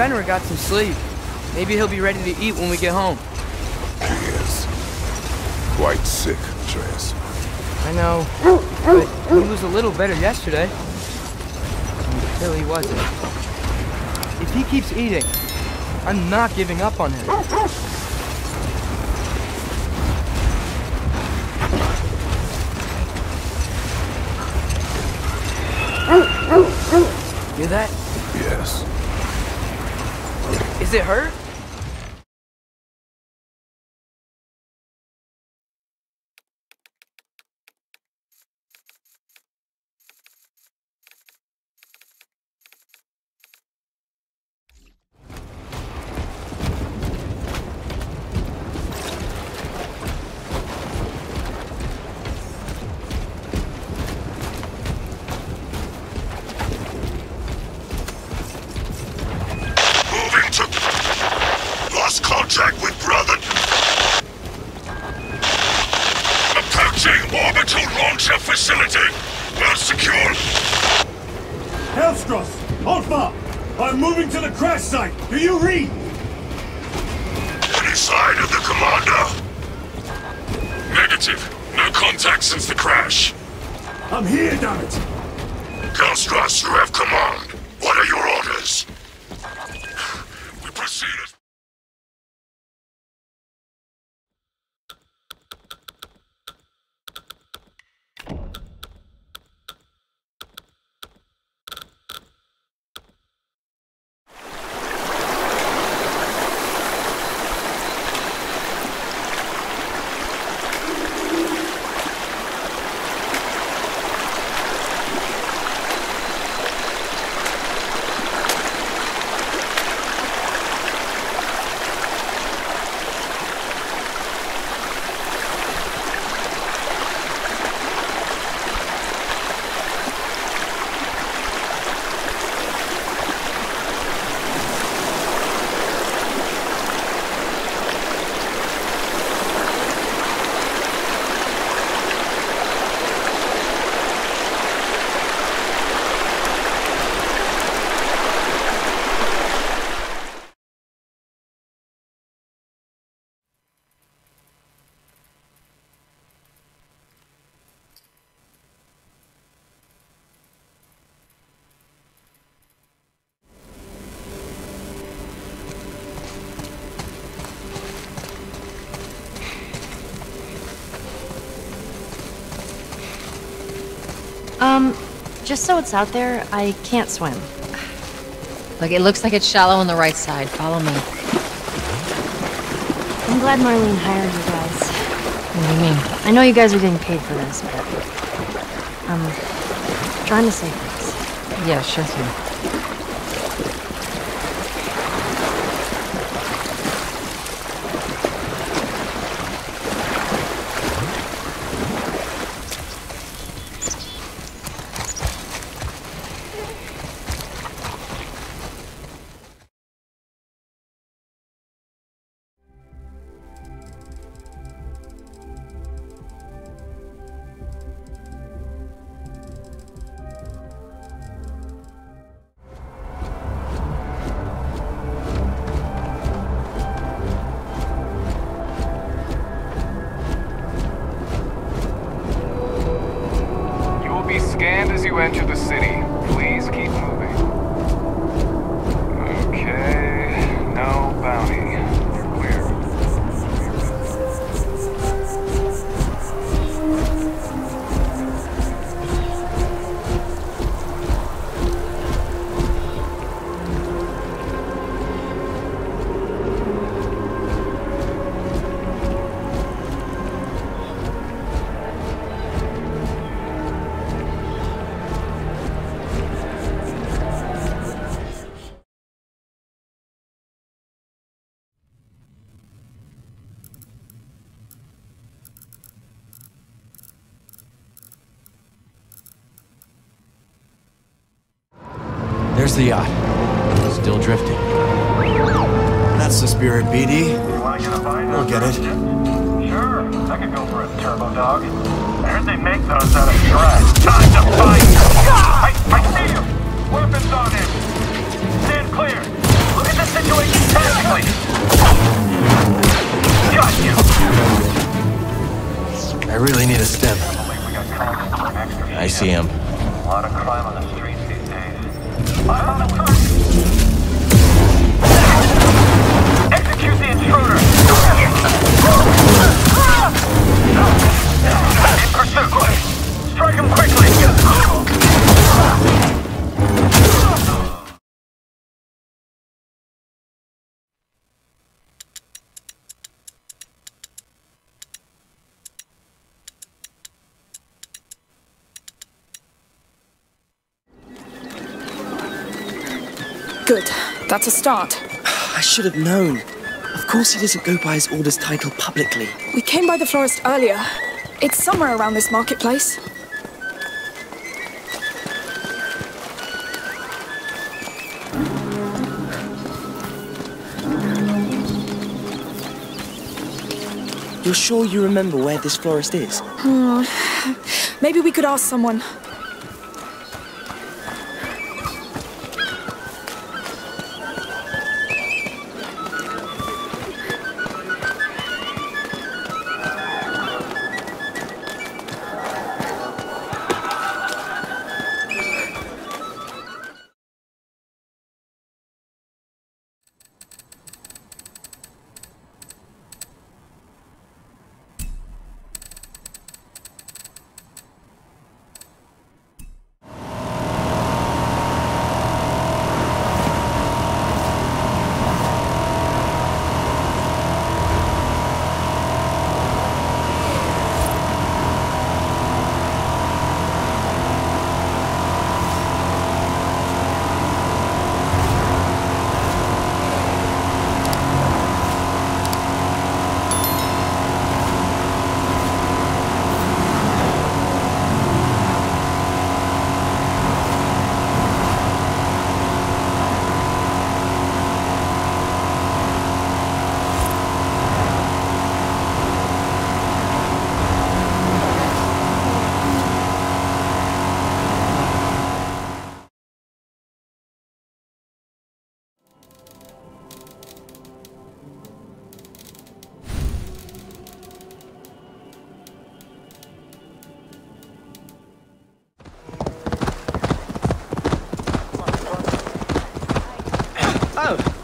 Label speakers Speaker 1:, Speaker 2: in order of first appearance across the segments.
Speaker 1: Fenrir got some sleep. Maybe he'll be ready to eat when we get home.
Speaker 2: He is. Quite sick, Atreus.
Speaker 1: I know, but he was a little better yesterday. Until he wasn't. If he keeps eating, I'm not giving up on him. Hear that?
Speaker 2: Yes.
Speaker 1: Is it hurt?
Speaker 3: Approaching orbital launcher facility. Well secured.
Speaker 4: Hellstross! Alpha! I'm moving to the crash site! Do you read?
Speaker 3: Any sign of the commander? Negative. No contact since the crash.
Speaker 4: I'm here, damn it!
Speaker 3: You have command. What are your orders?
Speaker 5: Um, just so it's out there, I can't swim.
Speaker 6: Look, it looks like it's shallow on the right side. Follow me.
Speaker 5: I'm glad Marlene hired you guys.
Speaker 6: What do you mean?
Speaker 5: I know you guys are getting paid for this, but I'm trying to save things.
Speaker 6: Yeah, sure thing.
Speaker 7: There's the yacht. Still drifting. That's the spirit, BD. We'll get it.
Speaker 8: Sure, I could go for a turbo dog. I heard they make those out of trash. Time to fight! I, I see you! Weapons on him! Stand clear! Look at the situation tactically. Got you.
Speaker 7: I really need a stem.
Speaker 8: We got traffic for an extra
Speaker 7: I see him.
Speaker 8: A lot of crime on the Oh, my God.
Speaker 9: Good. That's a start.
Speaker 10: I should have known. Of course he doesn't go by his orders title publicly.
Speaker 9: We came by the florist earlier. It's somewhere around this marketplace.
Speaker 10: You're sure you remember where this florist is?
Speaker 9: Hmm. Maybe we could ask someone.
Speaker 11: Oh.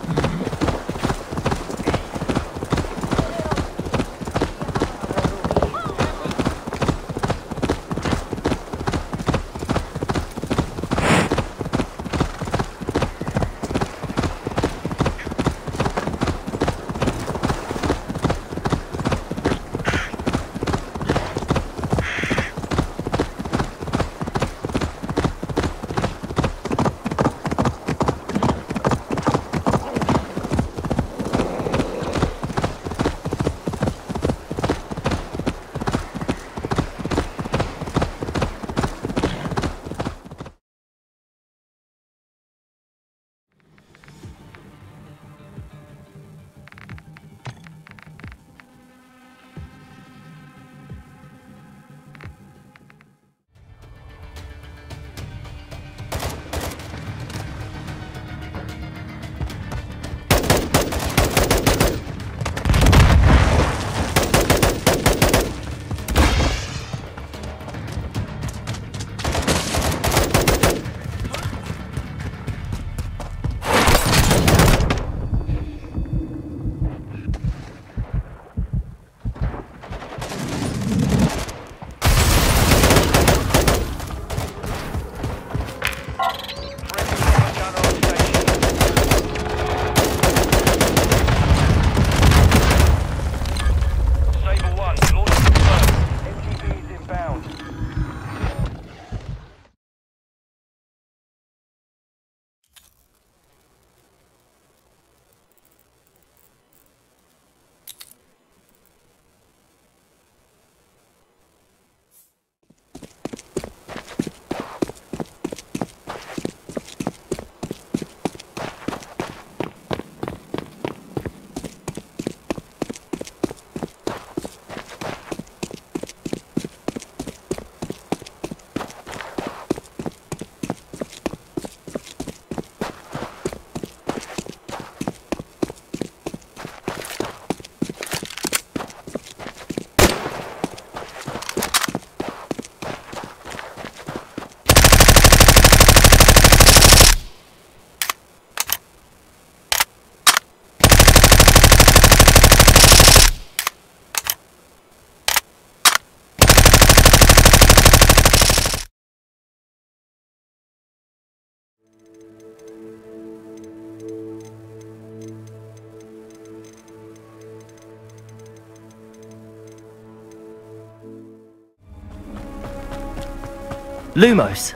Speaker 12: Lumos.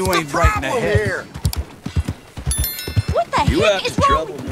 Speaker 7: You ain't right in the
Speaker 12: problem
Speaker 7: head.
Speaker 12: here?
Speaker 13: What the
Speaker 12: You
Speaker 13: heck
Speaker 12: have
Speaker 13: is wrong
Speaker 12: trouble me.